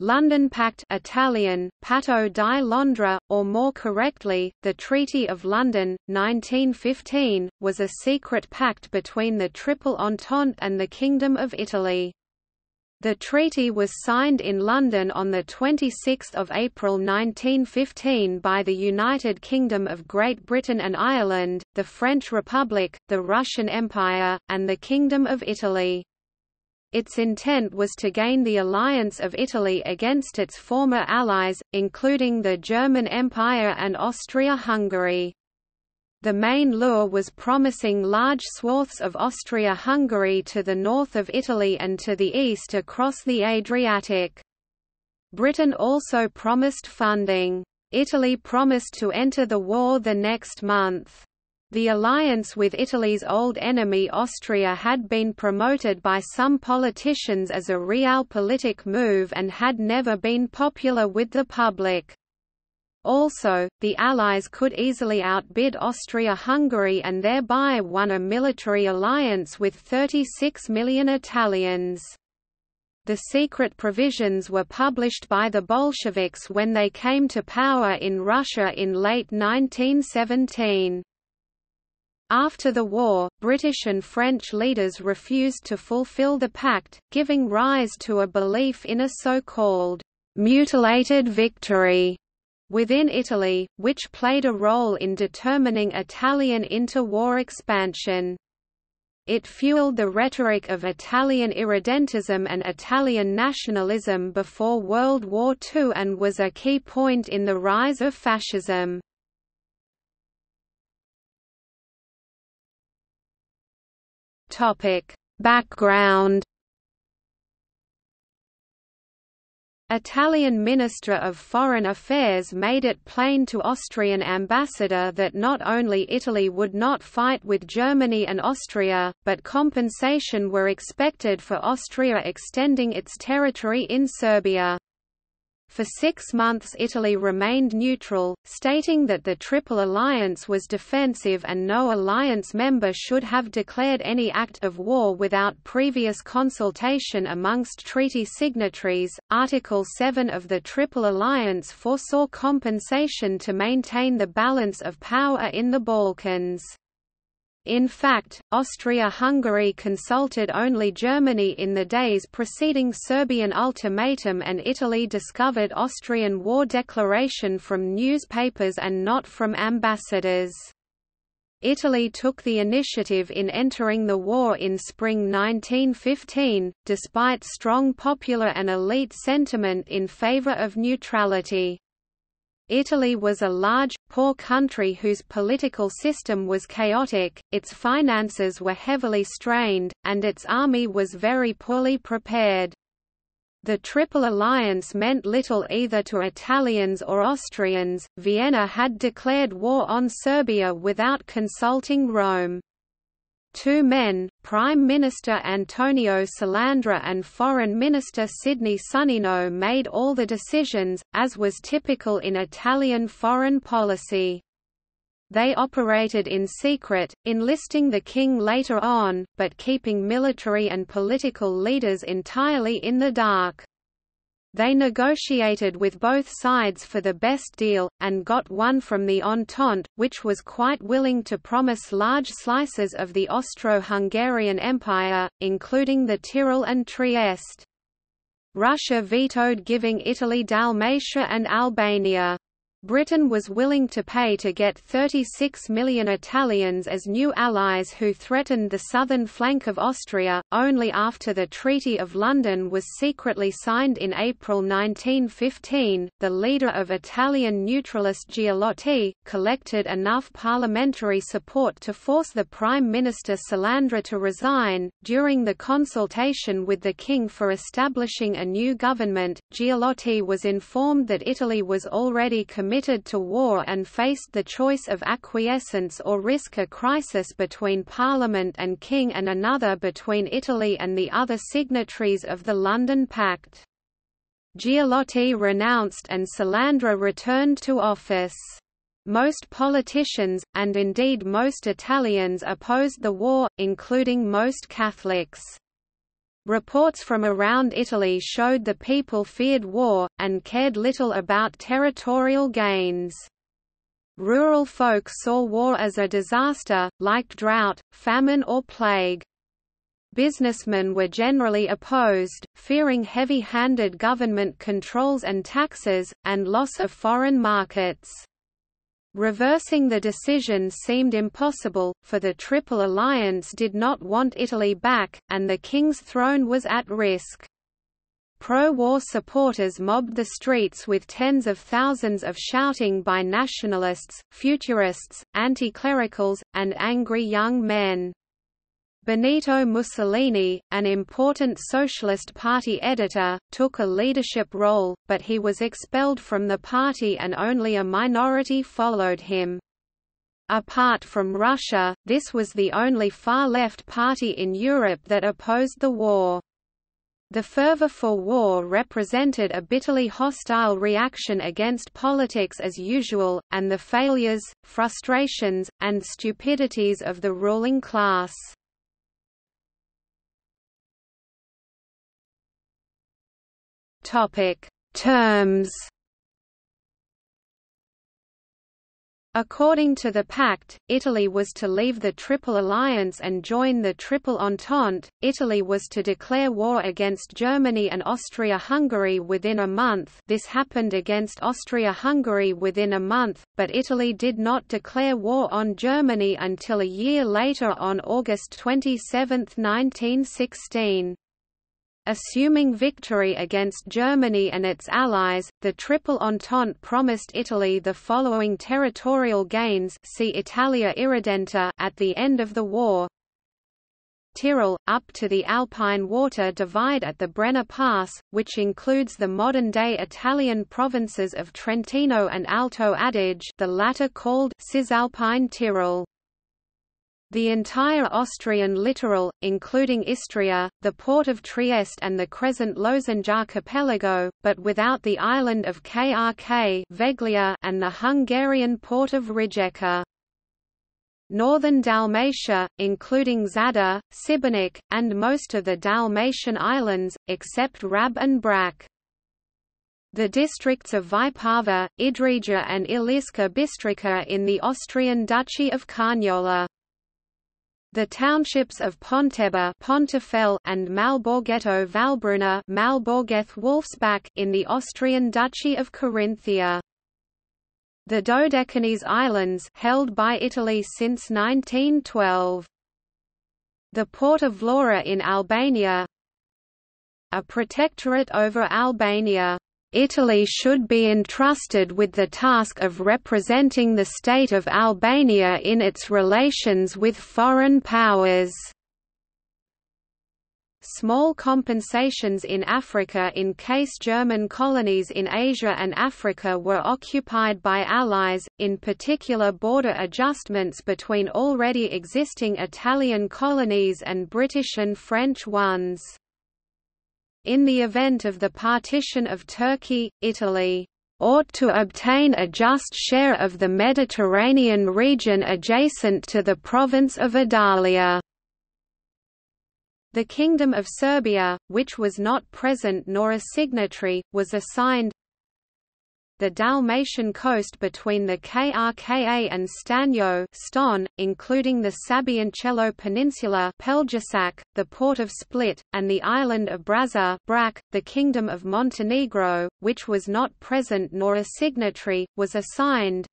London Pact Italian, Patto di Londra, or more correctly, the Treaty of London, 1915, was a secret pact between the Triple Entente and the Kingdom of Italy. The treaty was signed in London on 26 April 1915 by the United Kingdom of Great Britain and Ireland, the French Republic, the Russian Empire, and the Kingdom of Italy. Its intent was to gain the alliance of Italy against its former allies, including the German Empire and Austria-Hungary. The main lure was promising large swaths of Austria-Hungary to the north of Italy and to the east across the Adriatic. Britain also promised funding. Italy promised to enter the war the next month. The alliance with Italy's old enemy Austria had been promoted by some politicians as a realpolitik move and had never been popular with the public. Also, the Allies could easily outbid Austria-Hungary and thereby won a military alliance with 36 million Italians. The secret provisions were published by the Bolsheviks when they came to power in Russia in late 1917. After the war, British and French leaders refused to fulfill the pact, giving rise to a belief in a so-called «mutilated victory» within Italy, which played a role in determining Italian interwar expansion. It fueled the rhetoric of Italian irredentism and Italian nationalism before World War II and was a key point in the rise of fascism. Topic: Background Italian Minister of Foreign Affairs made it plain to Austrian ambassador that not only Italy would not fight with Germany and Austria, but compensation were expected for Austria extending its territory in Serbia. For six months Italy remained neutral, stating that the Triple Alliance was defensive and no alliance member should have declared any act of war without previous consultation amongst treaty signatories. Article 7 of the Triple Alliance foresaw compensation to maintain the balance of power in the Balkans. In fact, Austria-Hungary consulted only Germany in the days preceding Serbian ultimatum and Italy discovered Austrian war declaration from newspapers and not from ambassadors. Italy took the initiative in entering the war in spring 1915, despite strong popular and elite sentiment in favour of neutrality. Italy was a large, poor country whose political system was chaotic, its finances were heavily strained, and its army was very poorly prepared. The Triple Alliance meant little either to Italians or Austrians. Vienna had declared war on Serbia without consulting Rome. Two men, Prime Minister Antonio Salandra and Foreign Minister Sidney Sonnino made all the decisions, as was typical in Italian foreign policy. They operated in secret, enlisting the king later on, but keeping military and political leaders entirely in the dark. They negotiated with both sides for the best deal, and got one from the Entente, which was quite willing to promise large slices of the Austro-Hungarian Empire, including the Tyrol and Trieste. Russia vetoed giving Italy Dalmatia and Albania. Britain was willing to pay to get 36 million Italians as new allies who threatened the southern flank of Austria, only after the Treaty of London was secretly signed in April 1915. The leader of Italian neutralist Giolitti collected enough parliamentary support to force the Prime Minister Salandra to resign. During the consultation with the King for establishing a new government, Giolitti was informed that Italy was already committed committed to war and faced the choice of acquiescence or risk a crisis between Parliament and King and another between Italy and the other signatories of the London Pact. Giolitti renounced and Salandra returned to office. Most politicians, and indeed most Italians opposed the war, including most Catholics. Reports from around Italy showed the people feared war, and cared little about territorial gains. Rural folk saw war as a disaster, like drought, famine or plague. Businessmen were generally opposed, fearing heavy-handed government controls and taxes, and loss of foreign markets. Reversing the decision seemed impossible, for the Triple Alliance did not want Italy back, and the king's throne was at risk. Pro-war supporters mobbed the streets with tens of thousands of shouting by nationalists, futurists, anti-clericals, and angry young men. Benito Mussolini, an important Socialist Party editor, took a leadership role, but he was expelled from the party and only a minority followed him. Apart from Russia, this was the only far-left party in Europe that opposed the war. The fervor for war represented a bitterly hostile reaction against politics as usual, and the failures, frustrations, and stupidities of the ruling class. Terms According to the pact, Italy was to leave the Triple Alliance and join the Triple Entente. Italy was to declare war against Germany and Austria-Hungary within a month. This happened against Austria-Hungary within a month, but Italy did not declare war on Germany until a year later on August 27, 1916. Assuming victory against Germany and its allies, the Triple Entente promised Italy the following territorial gains see Italia Irredenta at the end of the war. Tyrol, up to the Alpine water divide at the Brenner Pass, which includes the modern-day Italian provinces of Trentino and Alto Adige the latter called Cisalpine Tyrol. The entire Austrian littoral, including Istria, the port of Trieste and the Cres-Lošinj archipelago, but without the island of Krk Veglia and the Hungarian port of Rijeka. Northern Dalmatia, including Zadar, Šibenik, and most of the Dalmatian islands, except Rab and Brač. The districts of Vipava, Idrija and Ilirska Bistrica in the Austrian Duchy of Carniola. The townships of Pontebba Pontafel and Malborghetto Valbruna Malborgeth Wolfsbach in the Austrian Duchy of Carinthia. The Dodecanese Islands held by Italy since 1912. The port of Vlora in Albania A protectorate over Albania Italy should be entrusted with the task of representing the state of Albania in its relations with foreign powers. Small compensations in Africa in case German colonies in Asia and Africa were occupied by Allies, in particular border adjustments between already existing Italian colonies and British and French ones. In the event of the partition of Turkey, Italy ought to obtain a just share of the Mediterranean region adjacent to the province of Adalia. The Kingdom of Serbia, which was not present nor a signatory, was assigned the Dalmatian coast between the Krka and Stagno Ston, including the Sabbioncello Peninsula Pelješac, the port of Split, and the island of Brazza Brač, the Kingdom of Montenegro, which was not present nor a signatory, was assigned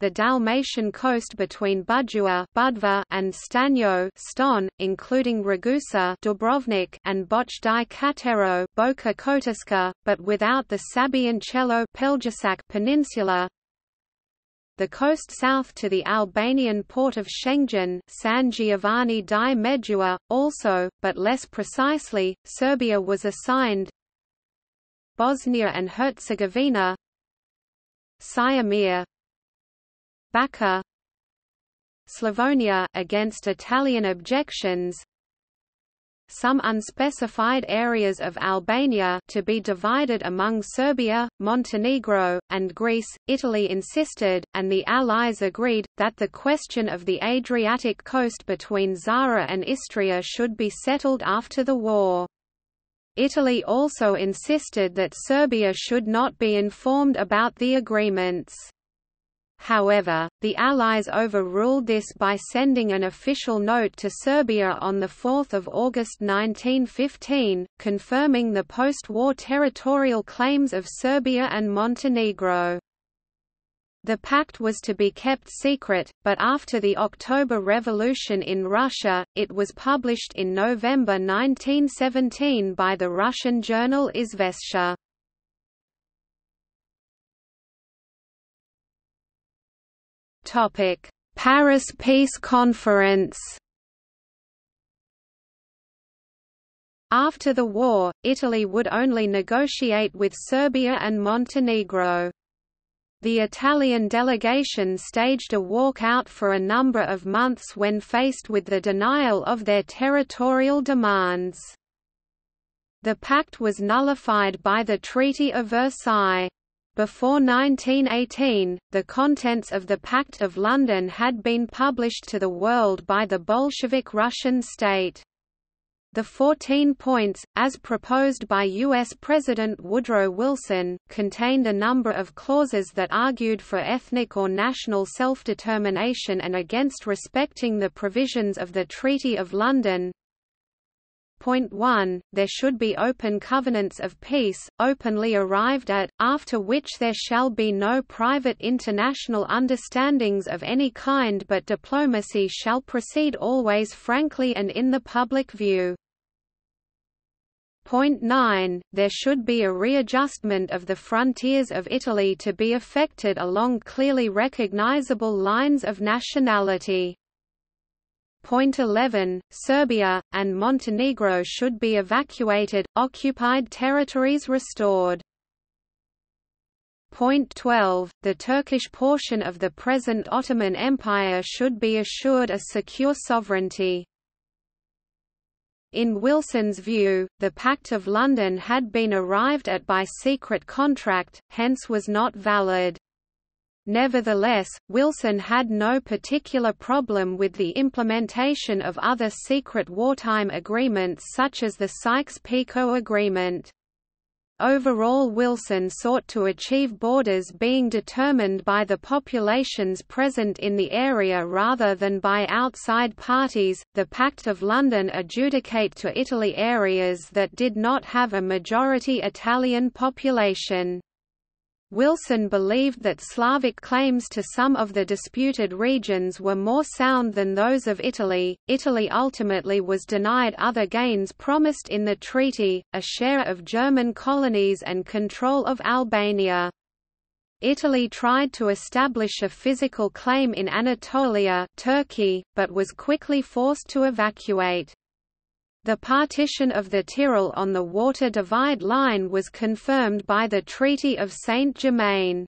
the Dalmatian coast between Budva and Stagno Ston, including Ragusa Dubrovnik and Bocche di Cattaro Boka Kotorska, but without the Sabbioncello Pelješac Peninsula, the coast south to the Albanian port of Shëngjin San Giovanni di Medua, also, but less precisely, Serbia was assigned. Bosnia and Herzegovina. Siamir Bačka Slavonia against Italian objections some unspecified areas of Albania to be divided among Serbia, Montenegro, and Greece, Italy insisted, and the Allies agreed, that the question of the Adriatic coast between Zara and Istria should be settled after the war. Italy also insisted that Serbia should not be informed about the agreements. However, the Allies overruled this by sending an official note to Serbia on 4 August 1915, confirming the post-war territorial claims of Serbia and Montenegro. The pact was to be kept secret, but after the October Revolution in Russia, it was published in November 1917 by the Russian journal Izvestia. Topic: Paris Peace Conference. After the war, Italy would only negotiate with Serbia and Montenegro. The Italian delegation staged a walkout for a number of months when faced with the denial of their territorial demands. The pact was nullified by the Treaty of Versailles. Before 1918, the contents of the Pact of London had been published to the world by the Bolshevik Russian state. The 14 points, as proposed by U.S. President Woodrow Wilson, contained a number of clauses that argued for ethnic or national self-determination and against respecting the provisions of the Treaty of London. Point 1, there should be open covenants of peace, openly arrived at, after which there shall be no private international understandings of any kind but diplomacy shall proceed always frankly and in the public view. Point 9, there should be a readjustment of the frontiers of Italy to be effected along clearly recognizable lines of nationality. Point 11, Serbia, and Montenegro should be evacuated, occupied territories restored. Point 12, the Turkish portion of the present Ottoman Empire should be assured a secure sovereignty. In Wilson's view, the Pact of London had been arrived at by secret contract, hence was not valid. Nevertheless, Wilson had no particular problem with the implementation of other secret wartime agreements such as the Sykes-Picot Agreement. Overall Wilson sought to achieve borders being determined by the populations present in the area rather than by outside parties. The Pact of London adjudicate to Italy areas that did not have a majority Italian population. Wilson believed that Slavic claims to some of the disputed regions were more sound than those of Italy. Italy ultimately was denied other gains promised in the treaty, a share of German colonies and control of Albania. Italy tried to establish a physical claim in Anatolia Turkey, but was quickly forced to evacuate. The partition of the Tyrol on the water divide line was confirmed by the Treaty of Saint-Germain.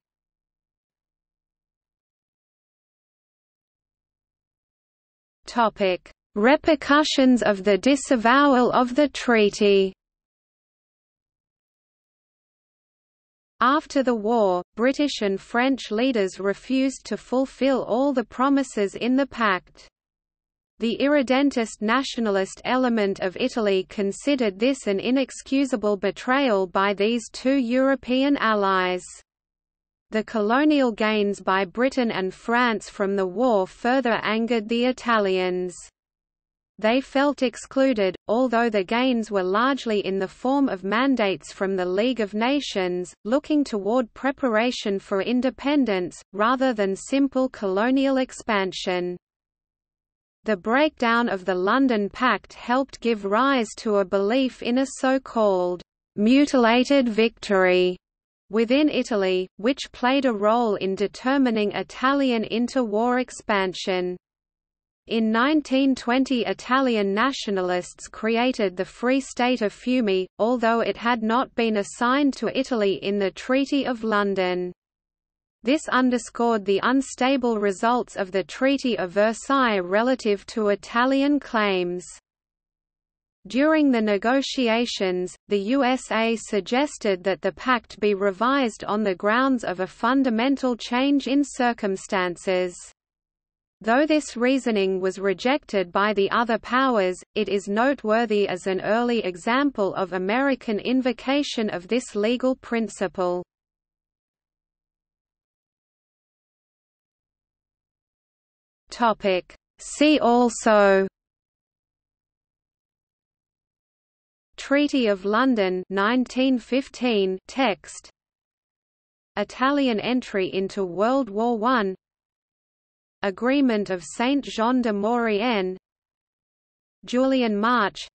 Repercussions of the disavowal of the treaty After the war, British and French leaders refused to fulfill all the promises in the pact. The irredentist nationalist element of Italy considered this an inexcusable betrayal by these two European allies. The colonial gains by Britain and France from the war further angered the Italians. They felt excluded, although the gains were largely in the form of mandates from the League of Nations, looking toward preparation for independence, rather than simple colonial expansion. The breakdown of the London Pact helped give rise to a belief in a so-called «mutilated victory» within Italy, which played a role in determining Italian interwar expansion. In 1920 Italian nationalists created the Free State of Fiume, although it had not been assigned to Italy in the Treaty of London. This underscored the unstable results of the Treaty of Versailles relative to Italian claims. During the negotiations, the USA suggested that the pact be revised on the grounds of a fundamental change in circumstances. Though this reasoning was rejected by the other powers, it is noteworthy as an early example of American invocation of this legal principle. See also Treaty of London 1915 text. Italian entry into World War I Agreement of Saint-Jean de Maurienne. Julian March.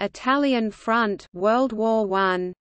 Italian Front World War I